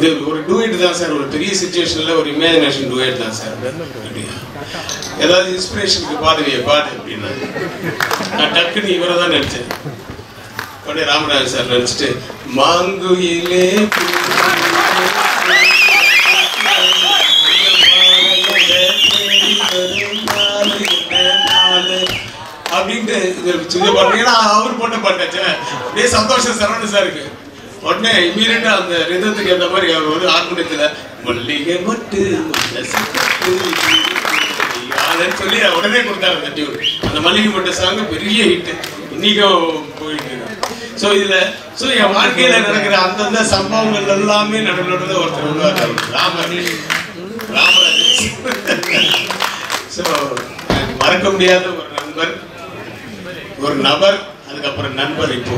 இது ஒரு டூயட் தான் சார். ஒரு பெரிய சுச்சுவேஷன்ல ஒரு இமேஜினேஷன் டூயட் தான் சார். அப்படியா? ஏதாவது இன்ஸ்பிரேஷனுக்கு பாடுவிய பாடு அப்படின்னா. நான் டக்குன்னு இவரை தான் நினைச்சேன். உடனே ராமராஜ் சார் நினைச்சிட்டு மாங்குயிலே அப்படின்ட்டு இது பாட்டு ஏன்னா அவர் போட்ட பாட்டாச்சே அப்படியே சந்தோஷம் சரவண சாருக்கு. உடனே இமீடியட்டா அந்த ரிதத்துக்கு ஏற்ற மாதிரி அவர் வந்து ஆர்மணியத்துல மல்லிகை மட்டு முல்லை அதன்னு சொல்லி உடனே கொடுத்தாரு அந்த டியூன். அந்த மல்லிகை மட்டு சாங் பெரிய ஹிட் இன்னைக்கும் போயிட்டு ஸோ இதுல ஸோ என் வாழ்க்கையில நடக்கிற அந்தந்த சம்பவங்கள் எல்லாமே நடுநடுவில் ஒருத்தர் உருவாக்காரு ராமர். ராமராஜ் ஸோ மறக்க முடியாத ஒரு நண்பர் ஒரு நபர் அதுக்கப்புறம் நண்பர் இப்போ.